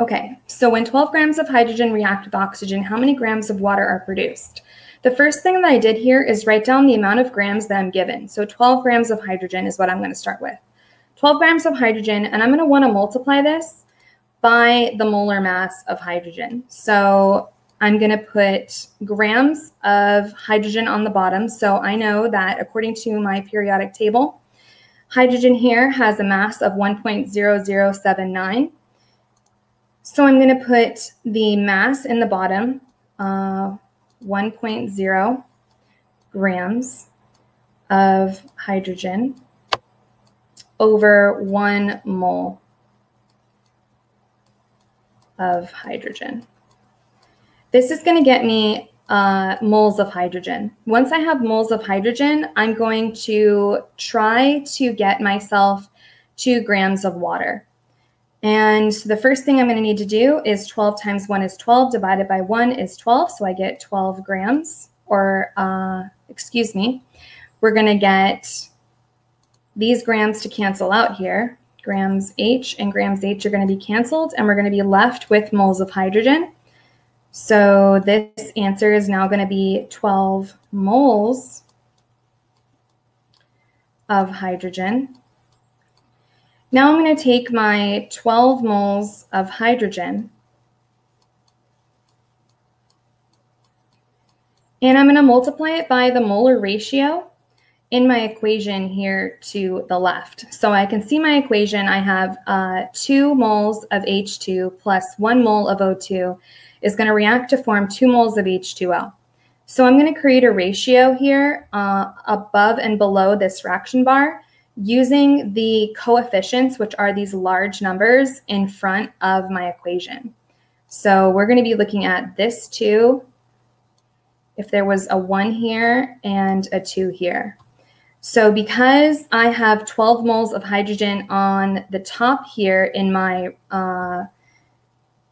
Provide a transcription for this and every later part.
Okay, so when 12 grams of hydrogen react with oxygen, how many grams of water are produced? The first thing that I did here is write down the amount of grams that I'm given. So 12 grams of hydrogen is what I'm going to start with. 12 grams of hydrogen, and I'm going to want to multiply this by the molar mass of hydrogen. So I'm going to put grams of hydrogen on the bottom. So I know that according to my periodic table, hydrogen here has a mass of 1.0079. So I'm going to put the mass in the bottom, uh, 1.0 grams of hydrogen over one mole of hydrogen. This is going to get me uh, moles of hydrogen. Once I have moles of hydrogen, I'm going to try to get myself two grams of water. And the first thing I'm going to need to do is 12 times 1 is 12 divided by 1 is 12. So I get 12 grams, or uh, excuse me, we're going to get these grams to cancel out here. Grams H and grams H are going to be canceled, and we're going to be left with moles of hydrogen. So this answer is now going to be 12 moles of hydrogen. Now I'm going to take my 12 moles of hydrogen and I'm going to multiply it by the molar ratio in my equation here to the left. So I can see my equation. I have uh, 2 moles of H2 plus 1 mole of O2 is going to react to form 2 moles of H2O. So I'm going to create a ratio here uh, above and below this fraction bar using the coefficients, which are these large numbers in front of my equation. So we're going to be looking at this 2, if there was a 1 here and a 2 here. So because I have 12 moles of hydrogen on the top here in my uh,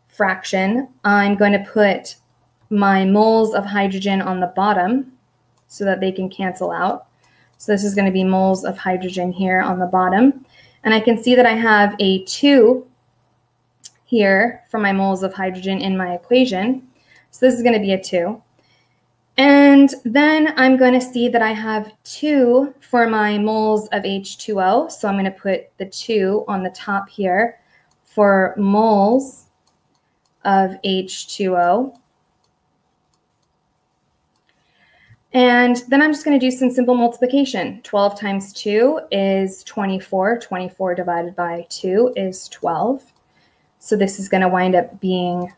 fraction, I'm going to put my moles of hydrogen on the bottom so that they can cancel out. So this is going to be moles of hydrogen here on the bottom. And I can see that I have a 2 here for my moles of hydrogen in my equation. So this is going to be a 2. And then I'm going to see that I have 2 for my moles of H2O. So I'm going to put the 2 on the top here for moles of H2O. And then I'm just going to do some simple multiplication. 12 times 2 is 24. 24 divided by 2 is 12. So this is going to wind up being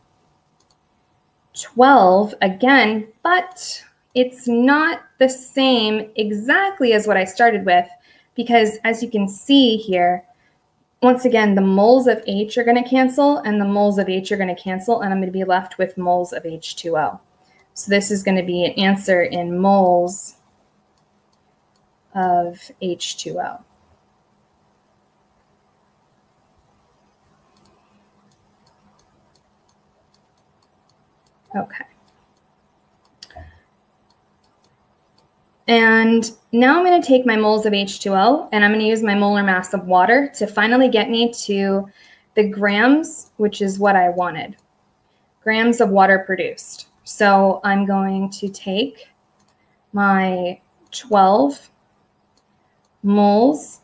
12 again, but it's not the same exactly as what I started with because as you can see here, once again, the moles of H are going to cancel and the moles of H are going to cancel, and I'm going to be left with moles of H2O. So this is going to be an answer in moles of H2O. Okay. And now I'm going to take my moles of H2O and I'm going to use my molar mass of water to finally get me to the grams, which is what I wanted. Grams of water produced. So I'm going to take my 12 moles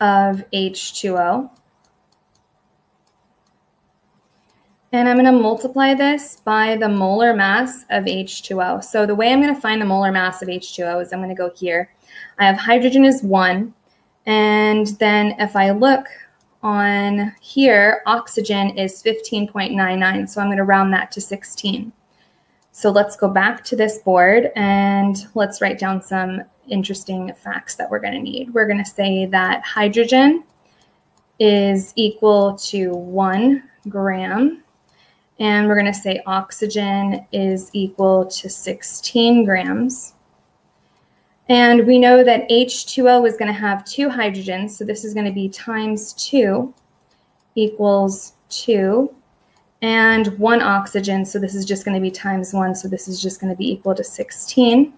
of H2O. And I'm going to multiply this by the molar mass of H2O. So the way I'm going to find the molar mass of H2O is I'm going to go here. I have hydrogen is 1. And then if I look on here, oxygen is 15.99. So I'm going to round that to 16. So let's go back to this board and let's write down some interesting facts that we're going to need. We're going to say that hydrogen is equal to 1 gram. And we're going to say oxygen is equal to 16 grams. And we know that H2O is going to have two hydrogens. So this is going to be times 2 equals 2 and one oxygen. So this is just going to be times 1. So this is just going to be equal to 16.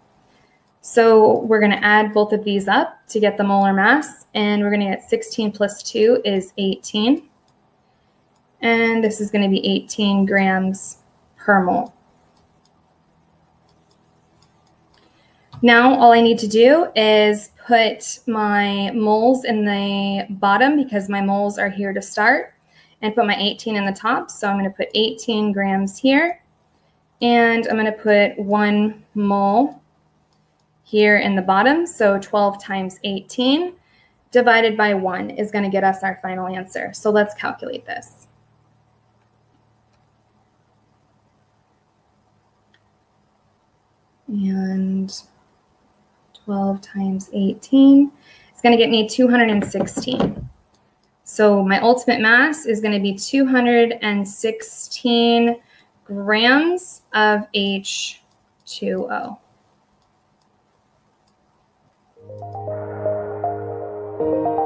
So we're going to add both of these up to get the molar mass. And we're going to get 16 plus 2 is 18. And this is going to be 18 grams per mole. Now all I need to do is put my moles in the bottom because my moles are here to start and put my 18 in the top. So I'm going to put 18 grams here and I'm going to put one mole here in the bottom. So 12 times 18 divided by 1 is going to get us our final answer. So let's calculate this. And 12 times 18 is going to get me 216. So my ultimate mass is going to be 216 grams of H2O. Thank you.